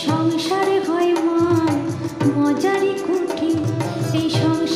সংসারে হয় মন মজারি কুঠি এই সংসার